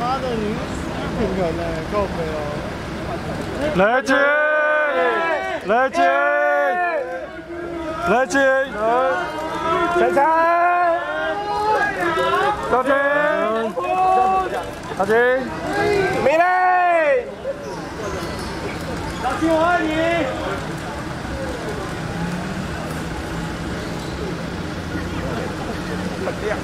妈的，你是平衡呢，够飞哦！来接，来接，来接，陈晨，高军，大军，米磊，老金我爱你。很亮。